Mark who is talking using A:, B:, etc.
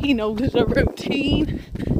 A: He knows the routine.